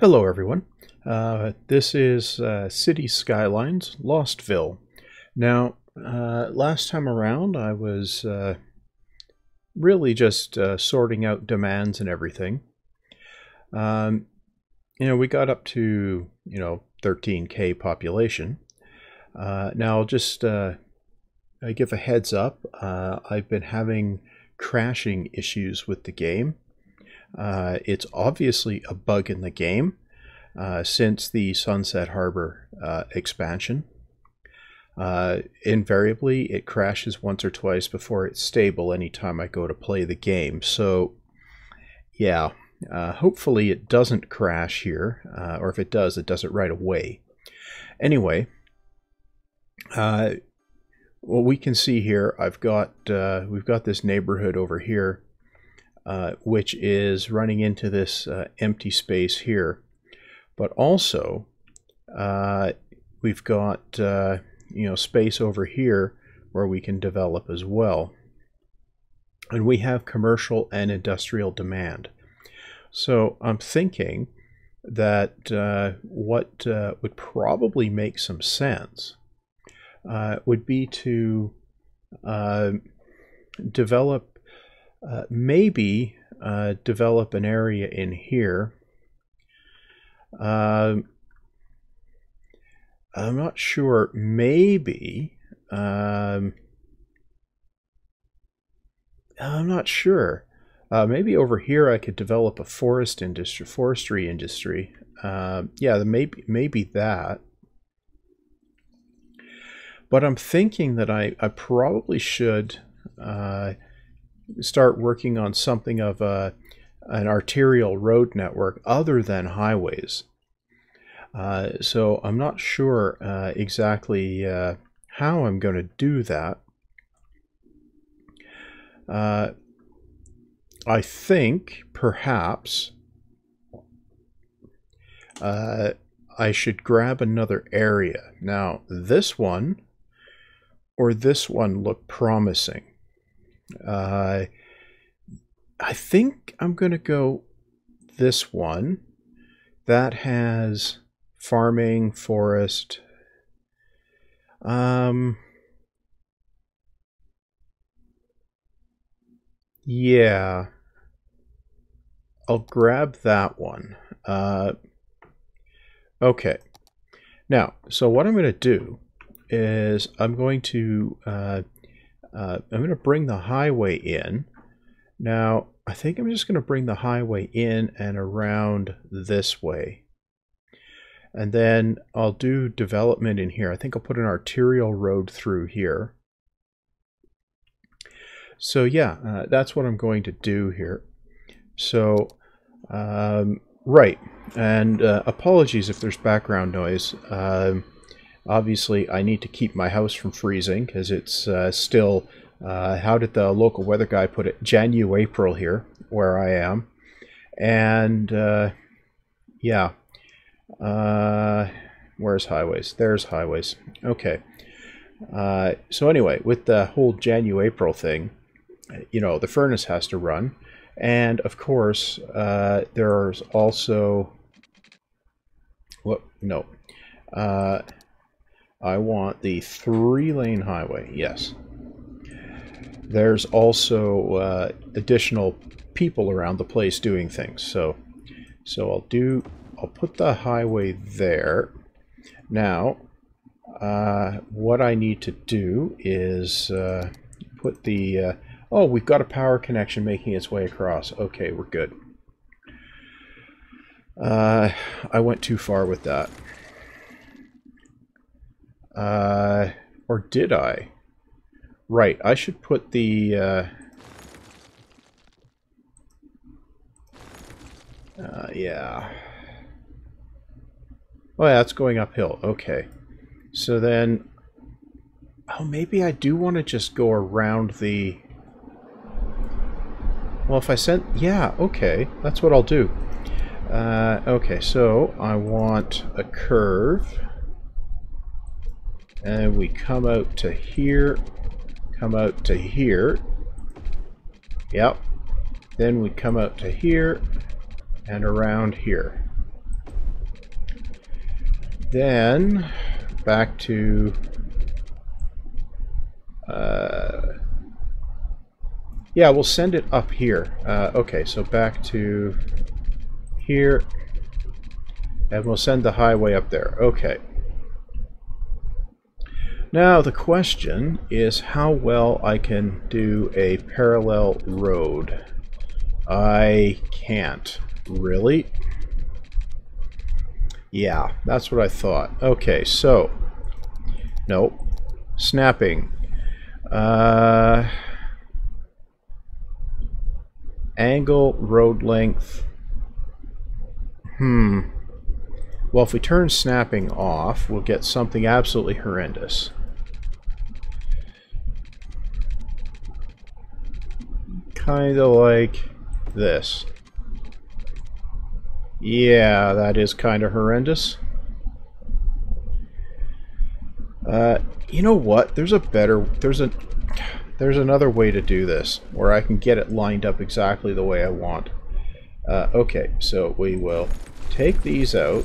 Hello, everyone. Uh, this is uh, Cities: Skylines Lostville. Now, uh, last time around, I was uh, really just uh, sorting out demands and everything. Um, you know, we got up to, you know, 13k population. Uh, now, I'll just I give a heads up. I've been having crashing issues with the game. Uh, it's obviously a bug in the game uh, since the Sunset Harbor uh, expansion. Uh, invariably, it crashes once or twice before it's stable anytime I go to play the game. So, yeah, uh, hopefully it doesn't crash here, uh, or if it does, it does it right away. Anyway, what we can see here, I've got we've got this neighborhood over here which is running into this empty space here. But also, uh, we've got uh, you know space over here where we can develop as well. And we have commercial and industrial demand. So I'm thinking that uh, what would probably make some sense would be to develop uh, maybe uh, develop an area in here. Uh, I'm not sure. Maybe. Um, I'm not sure. Uh, maybe over here I could develop a forest industry, forestry industry. Uh, yeah, maybe maybe that. But I'm thinking that I, I probably should uh, start working on something of a, an arterial road network other than highways. Uh, so I'm not sure uh, exactly uh, how I'm going to do that. Uh, I think perhaps uh, I should grab another area. Now, this one or this one look promising. I think I'm going to go this one. That has farming, forest. Um, yeah. I'll grab that one. Uh, okay. Now, so what I'm going to do is I'm going to uh, uh, I'm going to bring the highway in. Now, I think I'm just going to bring the highway in and around this way. And then I'll do development in here. I think I'll put an arterial road through here. So yeah, uh, that's what I'm going to do here. So, um, right. And uh, apologies if there's background noise. Um, Obviously, I need to keep my house from freezing because it's uh, still, uh, how did the local weather guy put it, Janu April here where I am. And uh, yeah, uh, where's highways? There's highways. Okay. Uh, so anyway, with the whole Janu April thing, you know, the furnace has to run. And of course, uh, there's also what? No. Uh, I want the three lane highway. Yes. There's also uh, additional people around the place doing things. So, so I'll do. I'll put the highway there. Now, uh, what I need to do is uh, put the. Uh, oh, we've got a power connection making its way across. Okay, we're good. Uh, I went too far with that. Uh, or did I? Right, I should put the... Uh, uh, yeah. Oh, yeah, it's going uphill. Okay. So then... Oh, maybe I do want to just go around the... Well, if I sent... Yeah, okay. That's what I'll do. Uh, okay, so I want a curve and we come out to here, come out to here. Yep. Then we come out to here and around here. then back to uh, yeah, we'll send it up here. Uh, okay, so back to here, and we'll send the highway up there. Okay. Now the question is how well I can do a parallel road. I can't. Really? Yeah, that's what I thought. Okay, so... Nope. Snapping. Uh, angle, road length. Hmm. Well, if we turn snapping off, we'll get something absolutely horrendous. Kind of like this. Yeah, that is kind of horrendous. Uh, you know what? There's a better... There's a... There's another way to do this, where I can get it lined up exactly the way I want. Uh, okay, so we will take these out.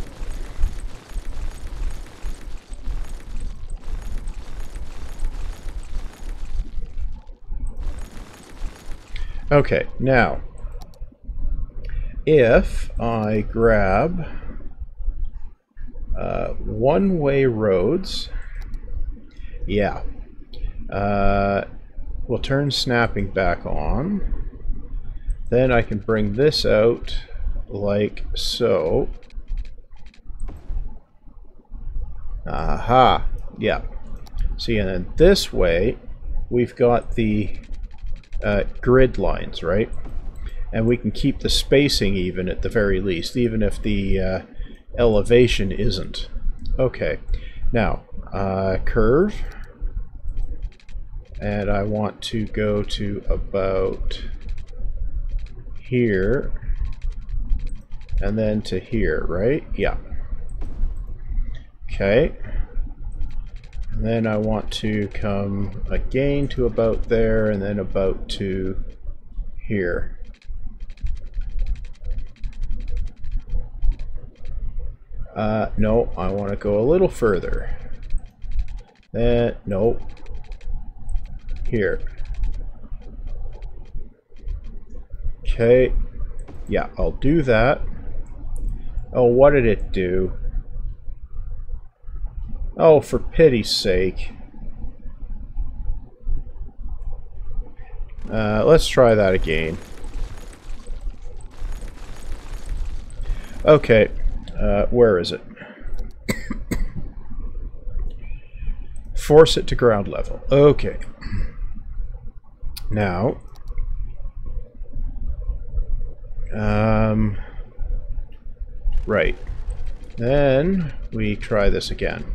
Okay, now, if I grab uh, one-way roads, yeah, uh, we'll turn snapping back on. Then I can bring this out like so. Aha, yeah. See, and then this way, we've got the uh, grid lines, right? And we can keep the spacing even at the very least, even if the uh, elevation isn't. Okay, now, uh, curve. And I want to go to about here. And then to here, right? Yeah. Okay. And then I want to come again to about there and then about to here. Uh, no, I want to go a little further. Then, no. Here. Okay. Yeah, I'll do that. Oh, what did it do? Oh, for pity's sake. Uh, let's try that again. Okay, uh, where is it? Force it to ground level. Okay. Now, um, right. Then we try this again.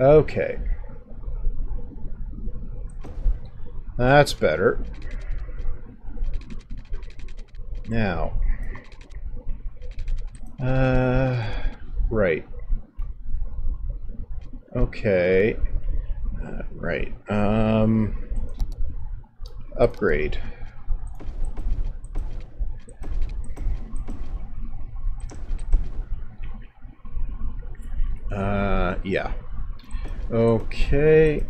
Okay. That's better. Now. Uh, right. Okay. Uh, right. Um, upgrade. Uh, yeah. Okay.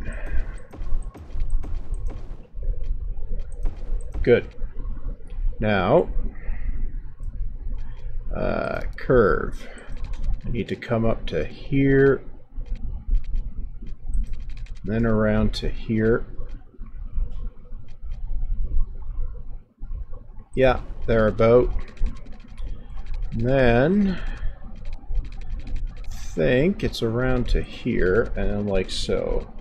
Good. Now, uh, curve. I need to come up to here, then around to here. Yeah, there about. then think it's around to here, and then like so.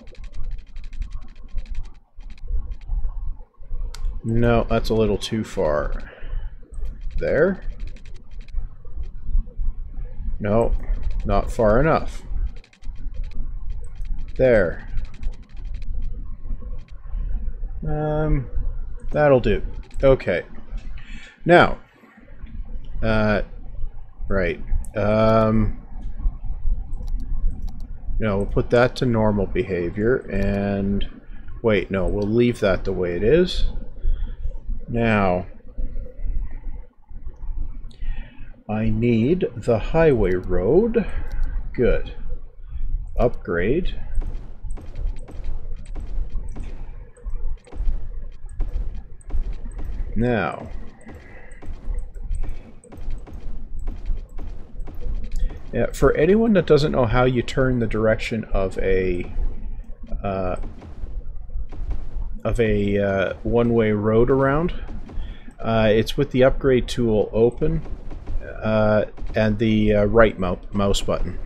No, that's a little too far. There? No, not far enough. There. Um, that'll do. Okay. Now, uh, right. Um, know, we'll put that to normal behavior and wait, no, we'll leave that the way it is. Now, I need the highway road. Good. Upgrade. Now, yeah, for anyone that doesn't know how you turn the direction of a uh, of a uh, one-way road around, uh, it's with the upgrade tool open uh, and the uh, right mouse button.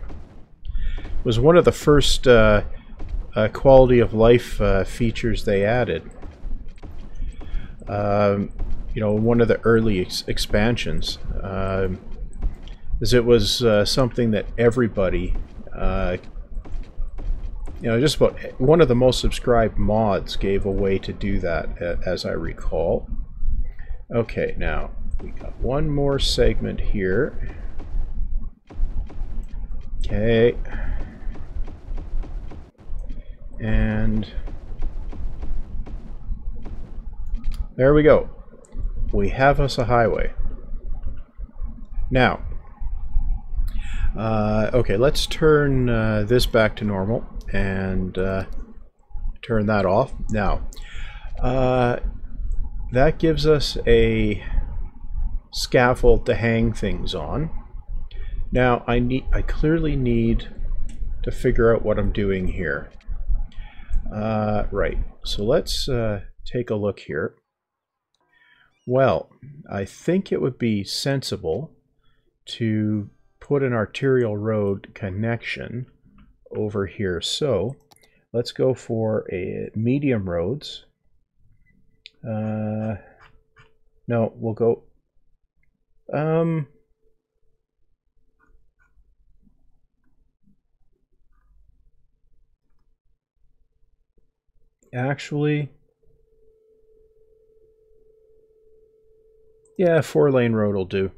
It was one of the first uh, quality of life features they added. Um, you know, one of the early ex expansions. Um, is it was uh, something that everybody, uh, you know, just about one of the most subscribed mods gave away to do that, as I recall. Okay, now we got one more segment here. Okay. And there we go. We have us a highway. Now, uh, okay, let's turn uh, this back to normal and uh, turn that off. Now, uh, that gives us a scaffold to hang things on. Now, I need, I clearly need to figure out what I'm doing here. Uh, right, so let's take a look here. Well, I think it would be sensible to put an arterial road connection over here. So let's go for a medium roads. Uh, no, we'll go. Um, actually, yeah, four lane road will do.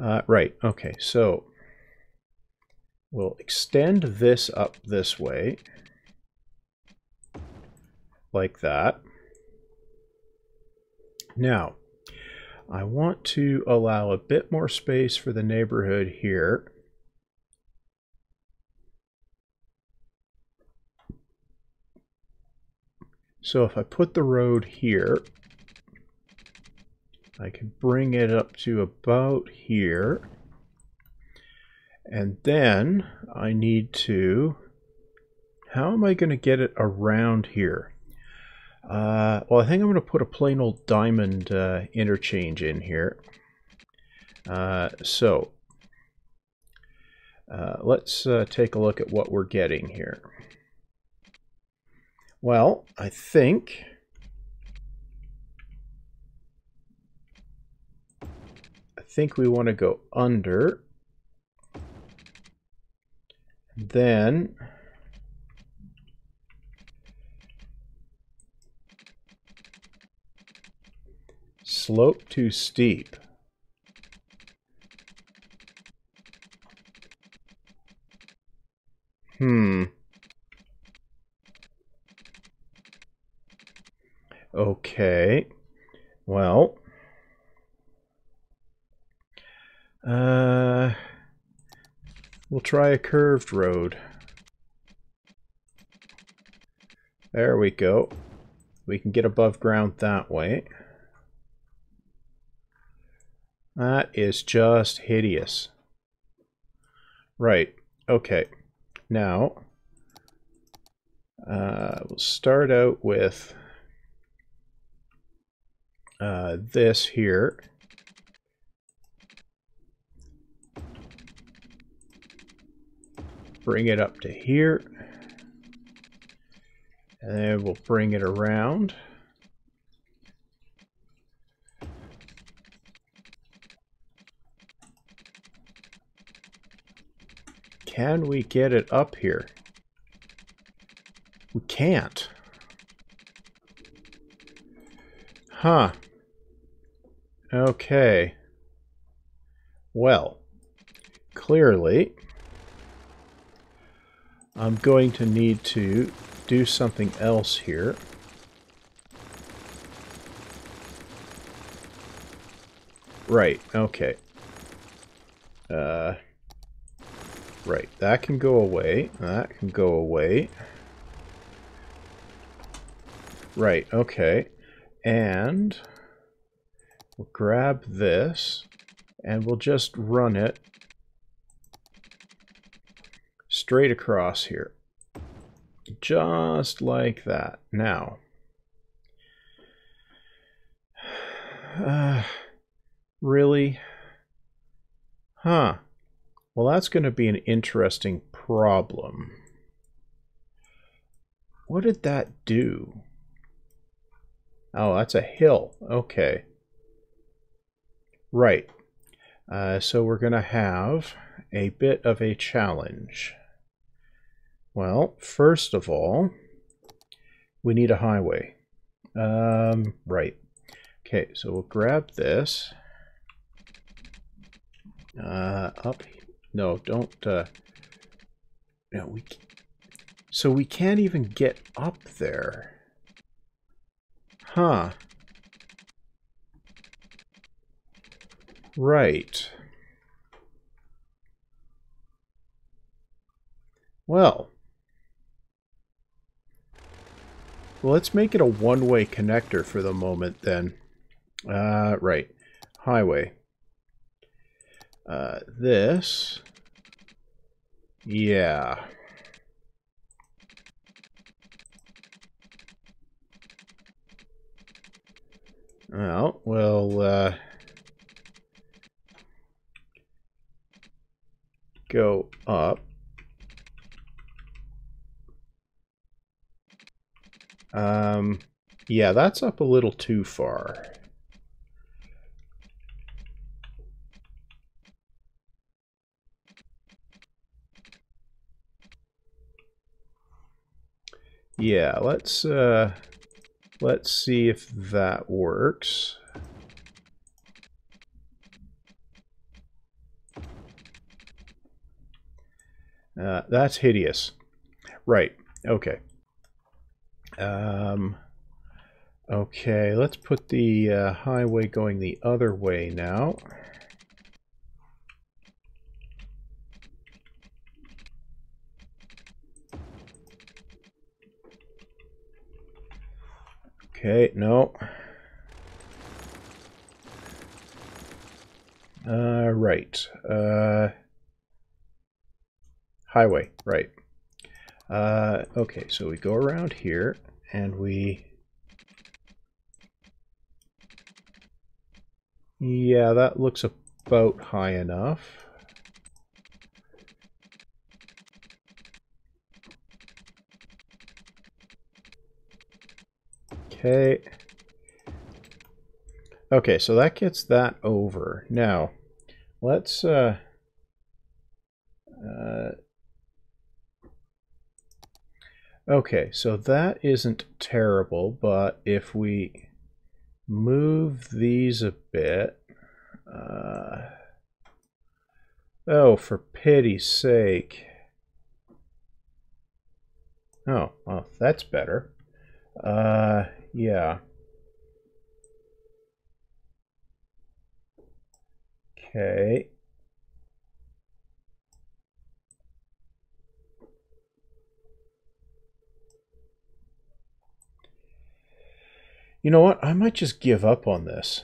Uh, right, okay, so we'll extend this up this way, like that. Now, I want to allow a bit more space for the neighborhood here. So if I put the road here, I can bring it up to about here. And then I need to, how am I going to get it around here? Uh, well, I think I'm going to put a plain old diamond uh, interchange in here. Uh, so, uh, let's uh, take a look at what we're getting here. Well, I think I think we want to go under then slope too steep. Hmm. Okay. Well. Uh, we'll try a curved road. There we go. We can get above ground that way. That is just hideous. Right. Okay. Now, uh, we'll start out with uh, this here. Bring it up to here. And then we'll bring it around. Can we get it up here? We can't. Huh. Okay. Well, clearly, I'm going to need to do something else here. Right, okay. Uh, right, that can go away. That can go away. Right, okay. And we'll grab this and we'll just run it straight across here. Just like that. Now, uh, really? Huh. Well, that's going to be an interesting problem. What did that do? Oh, that's a hill. Okay. Right. Uh, so we're going to have a bit of a challenge. Well, first of all, we need a highway. Um, right. Okay, so we'll grab this. Uh, up. No, don't. Uh, no, we. So we can't even get up there. Huh. Right. Well. Well, let's make it a one-way connector for the moment then. Uh, right. Highway. Uh, this. Yeah. Well, we'll uh, go up. Um, yeah, that's up a little too far. Yeah, let's uh, let's see if that works. Uh, that's hideous. Right. Okay. Um, okay, let's put the uh, highway going the other way now. Okay, no. Uh, right. Uh, highway, right. Uh, okay, so we go around here and we... Yeah, that looks about high enough. Okay. Okay, so that gets that over. Now, let's uh, uh, Okay, so that isn't terrible, but if we move these a bit... Uh, oh, for pity's sake. Oh, well, that's better. Uh, yeah. Okay. You know what? I might just give up on this.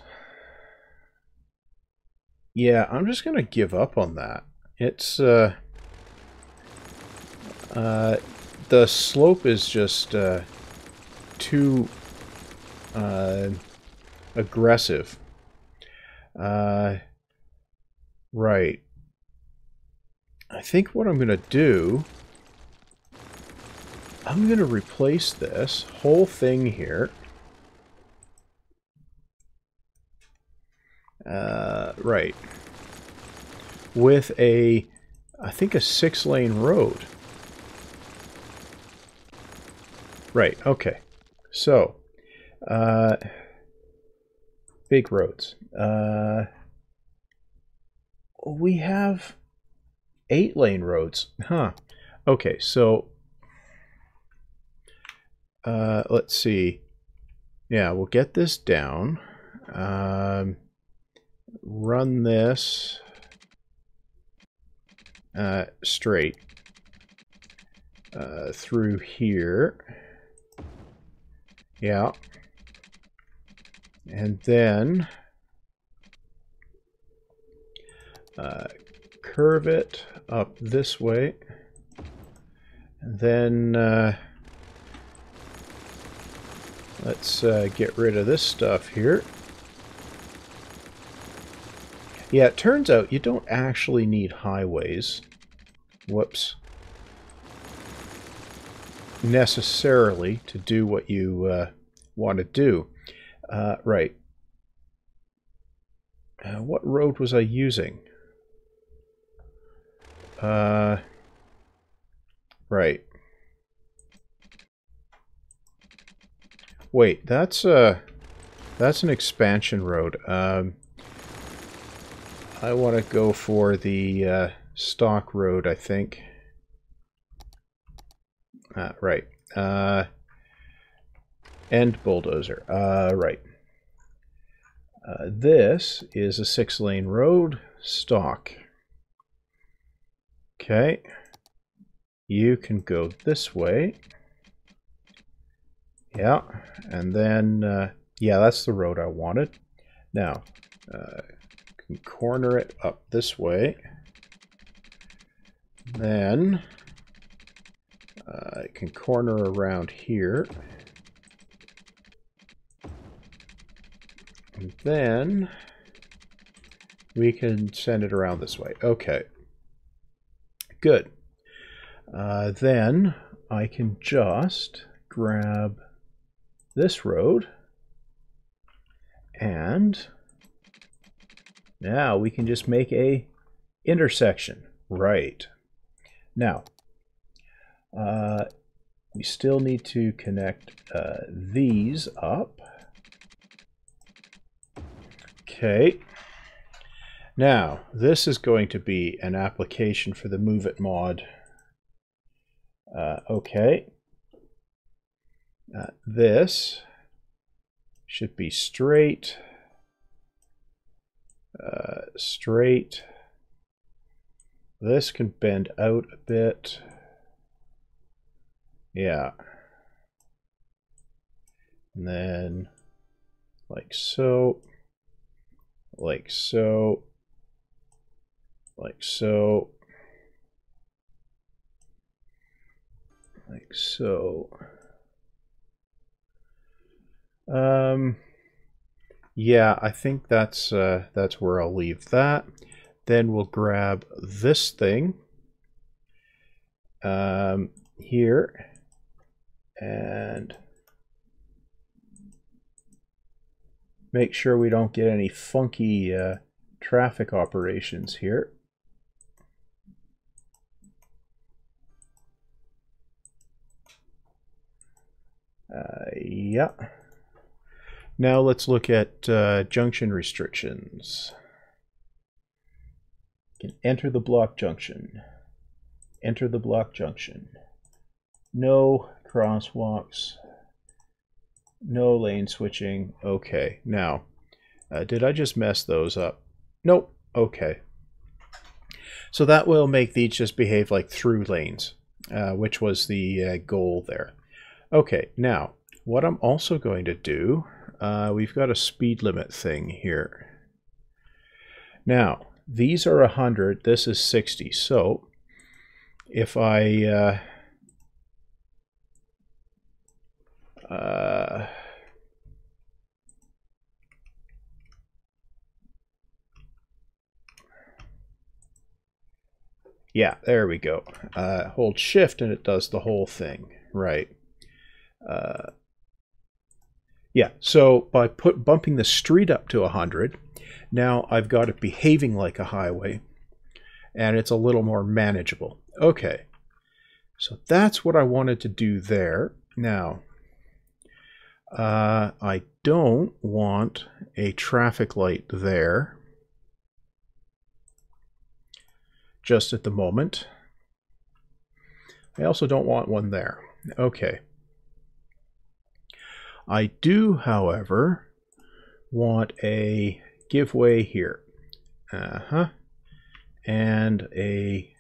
Yeah, I'm just going to give up on that. It's, uh... Uh, the slope is just, uh, too, uh, aggressive. Uh, right. I think what I'm going to do... I'm going to replace this whole thing here Uh, right. With a, I think a six lane road. Right, okay. So, uh, big roads. Uh, we have eight lane roads. Huh. Okay, so, uh, let's see. Yeah, we'll get this down. Um, run this. uh, straight uh, through here. Yeah. And then uh, curve it up this way. And then uh, let's uh, get rid of this stuff here. Yeah, it turns out you don't actually need highways. Whoops. Necessarily to do what you uh, want to do. Uh, right. Uh, what road was I using? Uh, right. Wait, that's uh that's an expansion road. Um, I want to go for the uh, stock road, I think. Ah, right. Uh, and bulldozer. Uh, right. Uh, this is a six-lane road, stock. Okay. You can go this way. Yeah, and then, uh, yeah, that's the road I wanted. Now, uh, can corner it up this way. Then, uh, I can corner around here. And then, we can send it around this way. Okay. Good. Uh, then, I can just grab this road and now we can just make a intersection. Right. Now uh, we still need to connect uh, these up. Okay. Now this is going to be an application for the move it mod. Uh, okay. Uh, this should be straight, uh, straight. This can bend out a bit. Yeah. And then like so, like so, like so, like so. Um, yeah, I think that's uh, that's where I'll leave that. Then we'll grab this thing um, here and make sure we don't get any funky uh, traffic operations here. Uh, yeah. Now let's look at uh, junction restrictions. You can enter the block junction. Enter the block junction. No crosswalks. No lane switching. Okay, now, uh, did I just mess those up? Nope. Okay. So that will make these just behave like through lanes, uh, which was the uh, goal there. Okay, now, what I'm also going to do uh, we've got a speed limit thing here. Now, these are 100, this is 60. So, if I... Uh, uh, yeah, there we go. Uh, hold shift and it does the whole thing. Right. Yeah, so by put bumping the street up to 100, now I've got it behaving like a highway, and it's a little more manageable. Okay, so that's what I wanted to do there. Now, uh, I don't want a traffic light there just at the moment. I also don't want one there. Okay. I do, however, want a giveaway here. Uh-huh. And a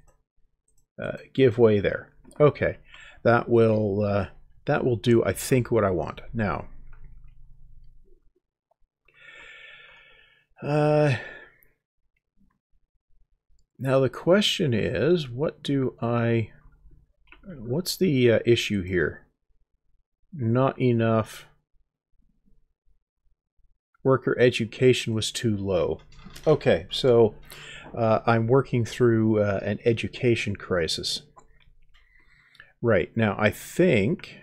uh, give way there. Okay, that will uh, that will do. I think what I want now. Uh, now the question is, what do I? What's the uh, issue here? Not enough. Worker education was too low. Okay, so uh, I'm working through uh, an education crisis. Right, now I think,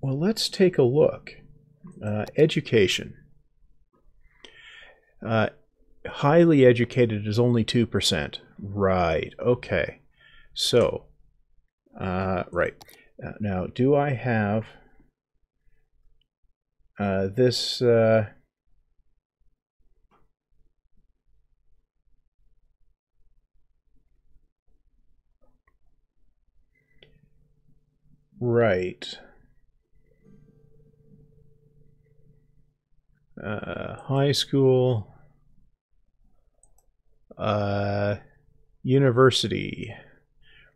well, let's take a look. Uh, education. Uh, highly educated is only 2%. Right, okay. So, uh, right. Uh, now, do I have this... Right. Uh, high school. Uh, university.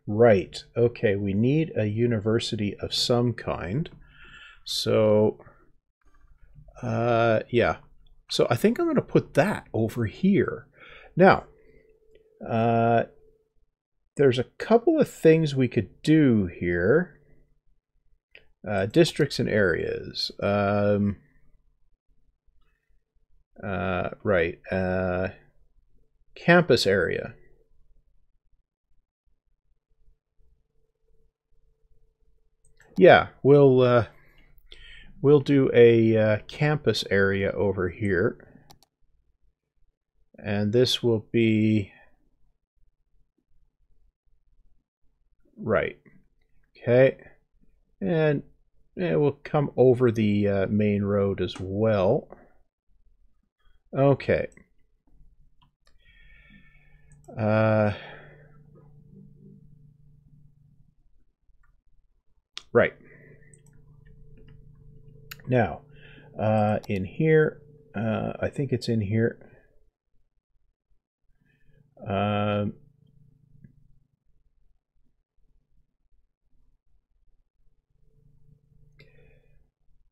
Right. Okay, we need a university of some kind. So, uh, yeah. So I think I'm going to put that over here. Now, uh, there's a couple of things we could do here. Uh, districts and areas. Um, uh, right. Uh, campus area. Yeah, we'll uh, we'll do a uh, campus area over here, and this will be right. Okay, and it will come over the uh, main road as well. Okay. Uh, right. Now, uh, in here, uh, I think it's in here. Um,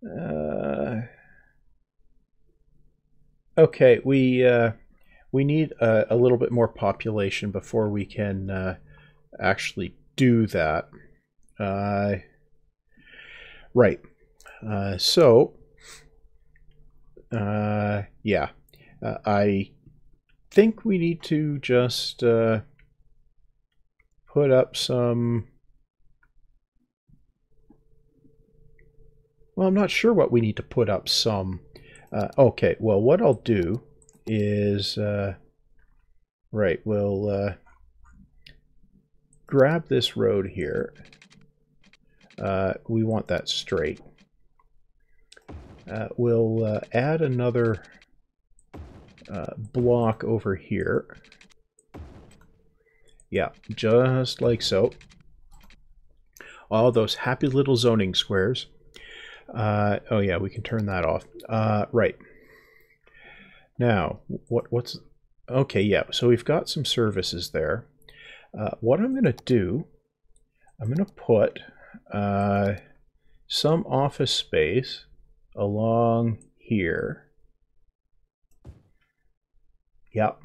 Uh, okay, we uh, we need a, a, little bit more population before we can uh, actually do that. Uh, right. Uh, so, uh, yeah, I think we need to just put up some Well, I'm not sure what we need to put up some. Uh, okay, well, what I'll do is, uh, right, we'll uh, grab this road here. Uh, we want that straight. Uh, we'll uh, add another block over here. Yeah, just like so. All those happy little zoning squares. Uh, oh yeah, we can turn that off. Uh, right. Now, what what's okay? Yeah, so we've got some services there. Uh, what I'm going to do, I'm going to put uh, some office space along here. Yep.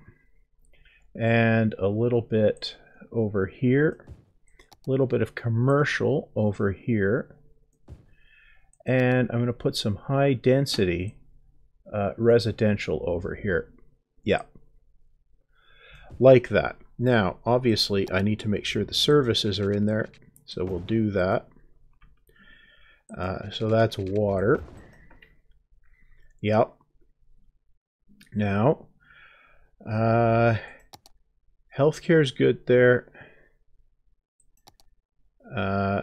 And a little bit over here. A little bit of commercial over here and I'm going to put some high density uh, residential over here. Yeah, like that. Now, obviously, I need to make sure the services are in there, so we'll do that. Uh, so that's water. Yep. Now, uh, healthcare is good there. Uh,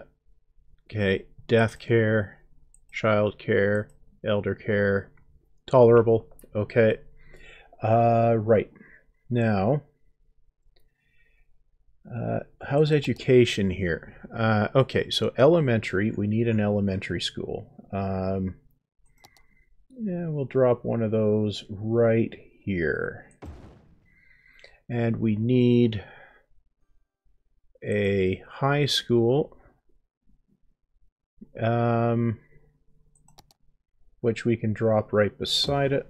okay, death care child care, elder care, tolerable. Okay. Uh, right. Now, uh, how's education here? Uh, okay, so elementary, we need an elementary school. Um, yeah, we'll drop one of those right here. And we need a high school, um, which we can drop right beside it.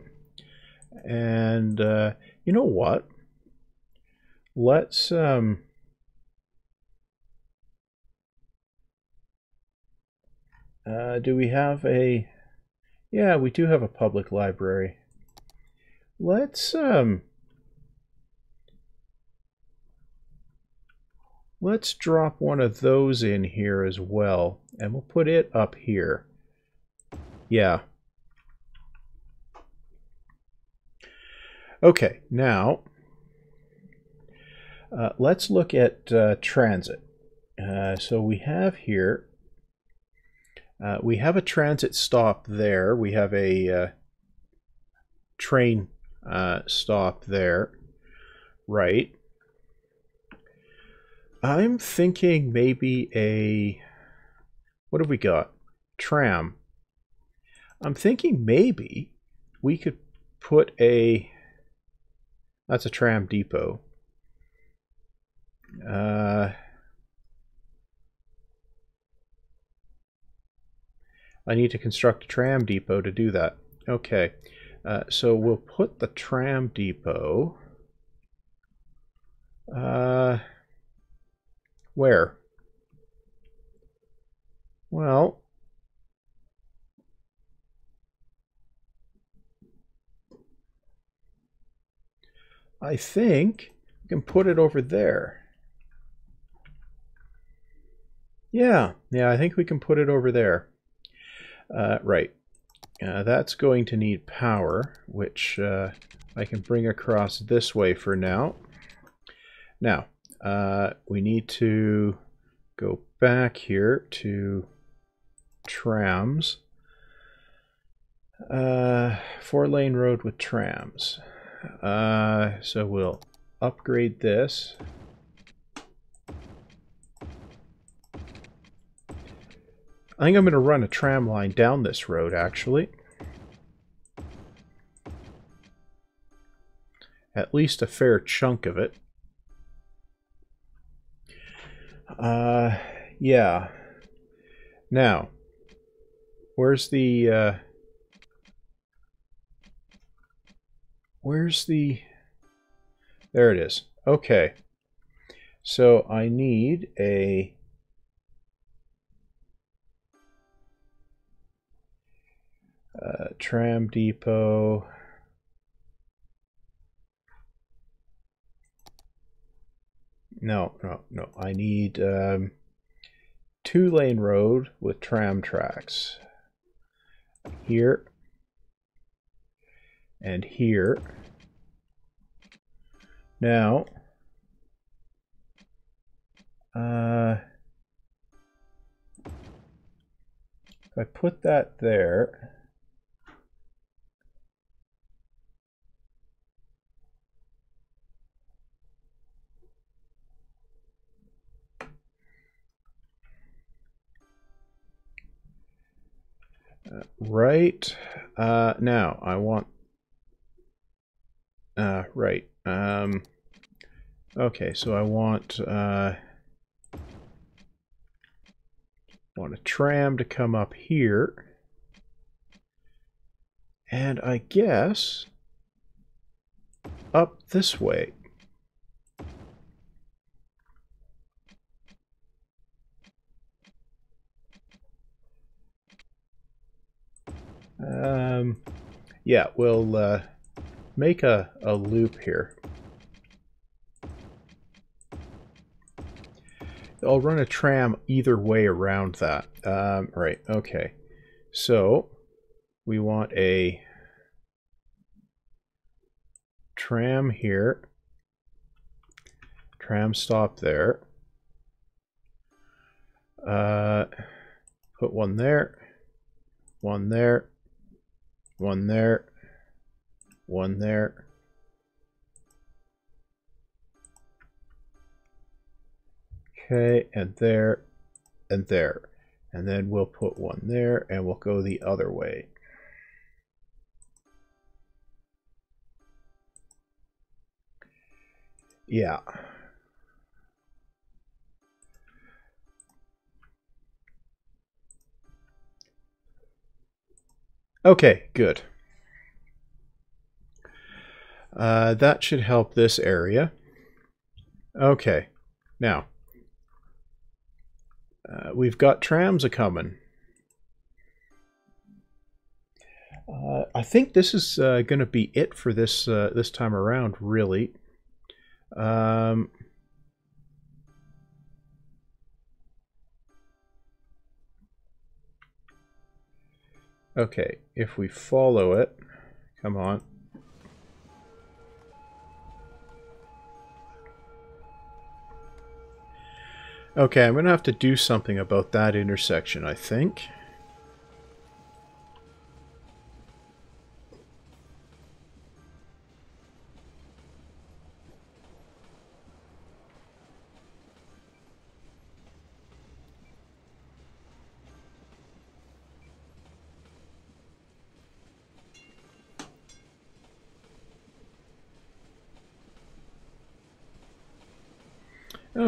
And uh, you know what? Let's um, uh, do we have a yeah we do have a public library. Let's um let's drop one of those in here as well and we'll put it up here. Yeah. Okay now uh, let's look at uh, transit. Uh, so we have here uh, we have a transit stop there. We have a uh, train uh, stop there. Right. I'm thinking maybe a... What have we got? Tram. I'm thinking maybe we could put a... That's a tram depot. Uh... I need to construct a tram depot to do that. Okay, uh, so we'll put the tram depot. Uh, where? Well, I think we can put it over there. Yeah, yeah, I think we can put it over there. Uh, right. Uh, that's going to need power, which uh, I can bring across this way for now. Now, uh, we need to go back here to trams. Uh, four lane road with trams. Uh, so we'll upgrade this. I think I'm going to run a tram line down this road, actually. At least a fair chunk of it. Uh, yeah. Now, where's the, uh, where's the, there it is. Okay. So I need a uh, tram depot. No, no, no. I need um, two lane road with tram tracks. Here and here. Now, uh, if I put that there, right uh, now, I want. Uh, right. Um, okay, so I want uh, want a tram to come up here, and I guess up this way. Um, yeah, we'll uh, make a, a loop here. I'll run a tram either way around that. Um, right, okay. So, we want a tram here. Tram stop there. Uh, put one there. One there one there, one there. Okay, and there, and there. And then we'll put one there, and we'll go the other way. Yeah. Okay, good. Uh, that should help this area. Okay, now uh, we've got trams a coming. Uh, I think this is uh, going to be it for this uh, this time around, really. Um, okay, if we follow it, come on. Okay, I'm going to have to do something about that intersection, I think.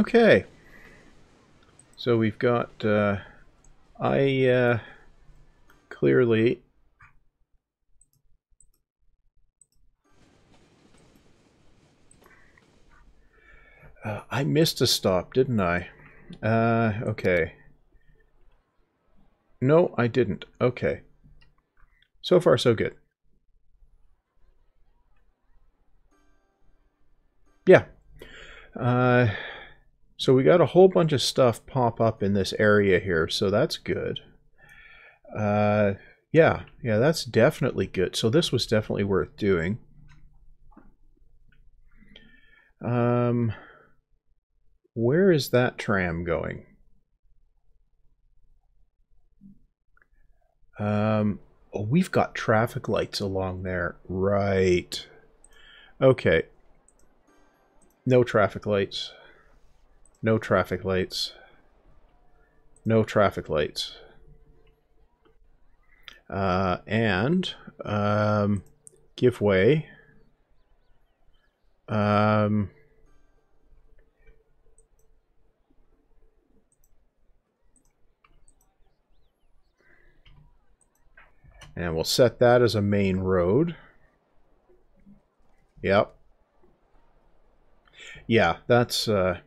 Okay. So we've got, uh, I uh, clearly uh, I missed a stop, didn't I? Uh, okay. No, I didn't. Okay. So far, so good. Yeah. Uh, so we got a whole bunch of stuff pop up in this area here, so that's good. Uh, yeah, yeah, that's definitely good. So this was definitely worth doing. Um, where is that tram going? Um, oh, we've got traffic lights along there. Right. Okay. No traffic lights. No traffic lights. No traffic lights. Uh, and um, give way. Um, and we'll set that as a main road. Yep. Yeah, that's uh,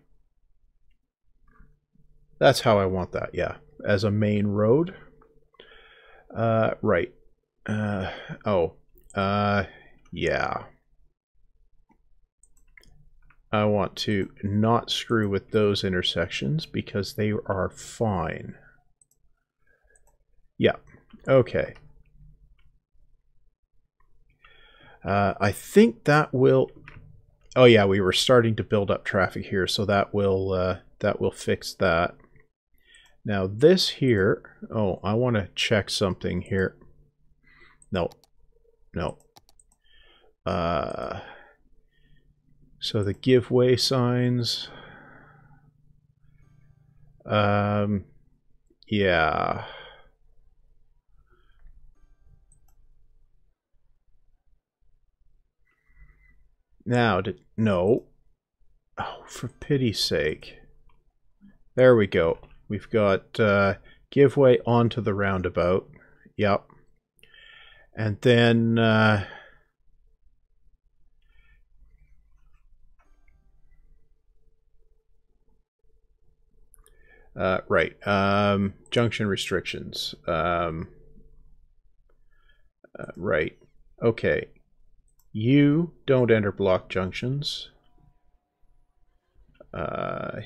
that's how I want that, yeah. As a main road. Uh, right. Uh, oh. Uh, yeah. I want to not screw with those intersections because they are fine. Yeah. Okay. Uh, I think that will... Oh yeah, we were starting to build up traffic here, so that will uh, that will fix that. Now this here, oh, I want to check something here. No, no. Uh, so the give way signs. Um, yeah. Now, did, no. Oh, for pity's sake. There we go. We've got uh, give way onto the roundabout. Yep. And then uh, uh, right um, junction restrictions. Um, uh, right. Okay. You don't enter block junctions. Uh,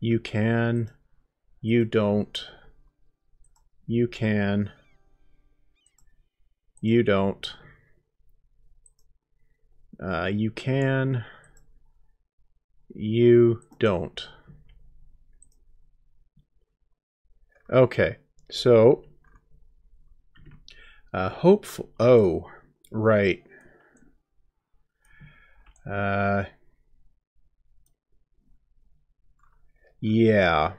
you can. You don't. You can. You don't. Uh, you can. You don't. Okay, so uh, hopeful. Oh, right. Uh, yeah.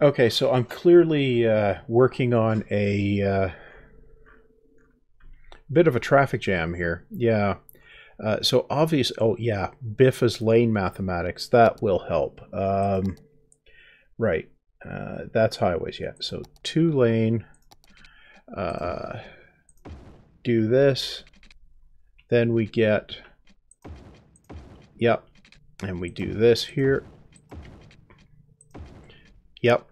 Okay, so I'm clearly uh, working on a uh, bit of a traffic jam here. Yeah. Uh, so obvious. Oh yeah, Biffa's lane mathematics that will help. Um, right. Uh, that's highways, yeah. So two lane, uh, do this, then we get, yep, and we do this here. Yep.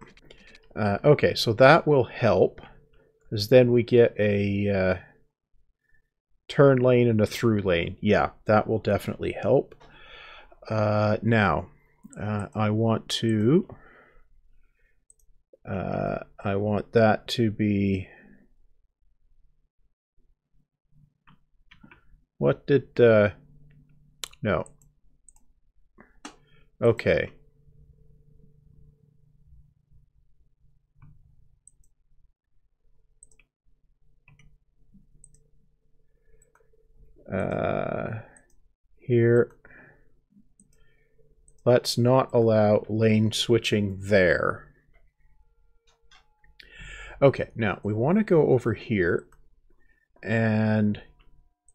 Uh, okay, so that will help, because then we get a uh, turn lane and a through lane. Yeah, that will definitely help. Uh, now, uh, I want to uh, I want that to be what did uh, no okay. Uh, here. Let's not allow lane switching there. Okay, now we want to go over here and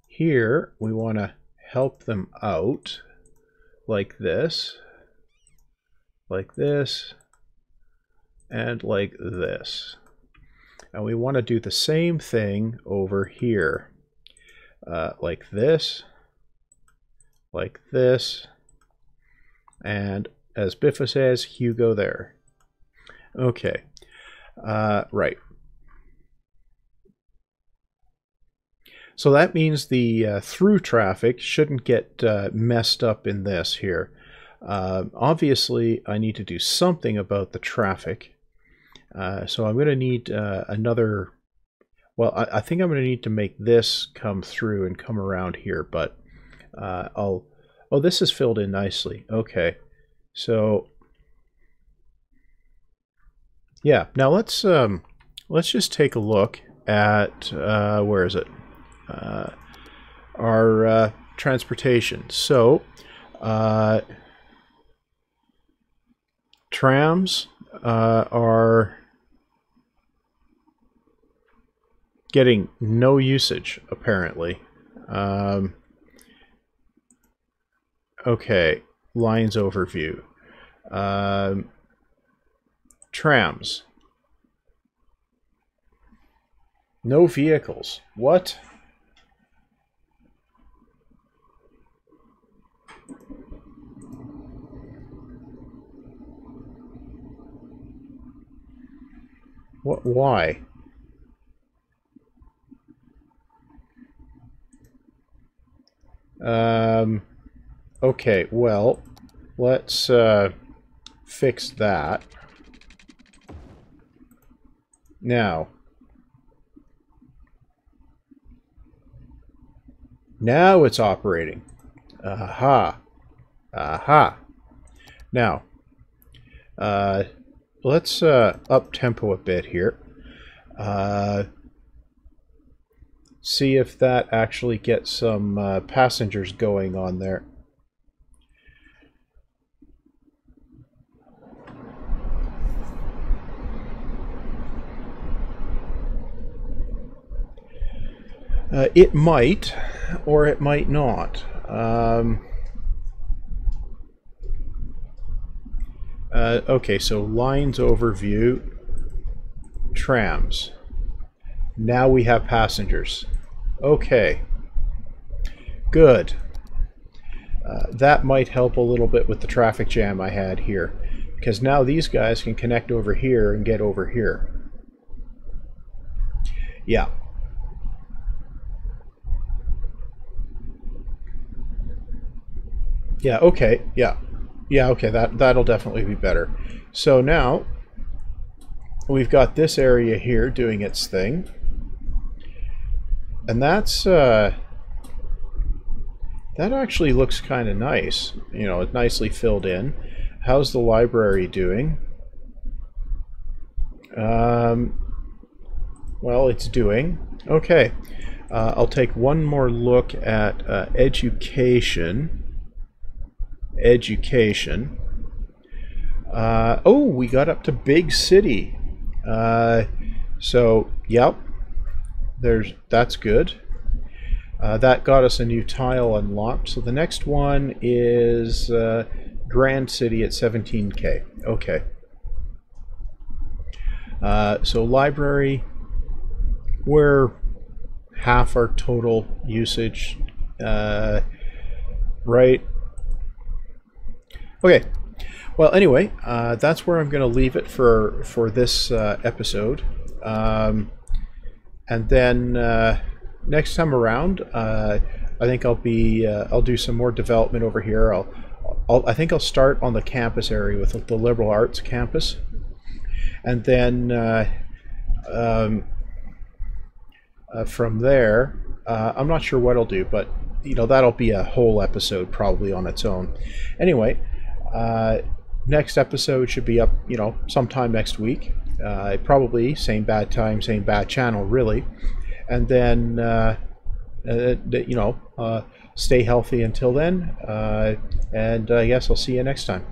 here we want to help them out like this, like this, and like this. And we want to do the same thing over here, uh, like this, like this, and as Biffa says, Hugo there. Okay, uh, right. So that means the uh, through traffic shouldn't get uh, messed up in this here. Uh, obviously, I need to do something about the traffic. Uh, so I'm going to need uh, another... Well, I, I, think I'm going to need to make this come through and come around here, but uh, I'll... Oh, this is filled in nicely. Okay. So yeah, now let's um, let's just take a look at uh, where is it? Our transportation. So, uh, trams uh, are getting no usage apparently. Um, okay, lines overview. Um, Trams. No vehicles. What? What? Why? Um, okay, well, let's uh, fix that. Now. Now it's operating. Aha. Aha. Now, uh, let's uh, up tempo a bit here. Uh, see if that actually gets some uh, passengers going on there. Uh, it might, or it might not. Um, uh, okay, so lines overview, trams. Now we have passengers. Okay. Good. Uh, that might help a little bit with the traffic jam I had here. Because now these guys can connect over here and get over here. Yeah, Yeah, okay, yeah. Yeah, okay, that, that'll definitely be better. So now, we've got this area here doing its thing. And that's, uh, that actually looks kind of nice. You know, it nicely filled in. How's the library doing? Um, well, it's doing. Okay. Uh, I'll take one more look at uh, education education. Uh, oh, we got up to big city. Uh, so, yep, there's that's good. Uh, that got us a new tile unlocked. So the next one is uh, Grand City at 17k. Okay. Uh, so library, we're half our total usage, uh, right? Okay. Well, anyway, uh, that's where I'm going to leave it for for this uh, episode. Um, and then uh, next time around, uh, I think I'll be uh, I'll do some more development over here. I'll, I'll I think I'll start on the campus area with the liberal arts campus, and then uh, um, from there, I'm not sure what I'll do, but you know that'll be a whole episode probably on its own. Anyway, uh, next episode should be up, you know, sometime next week. Uh, probably same bad time, same bad channel, really. And then, uh, uh, you know, uh, stay healthy until then. Uh, and I guess I'll see you next time.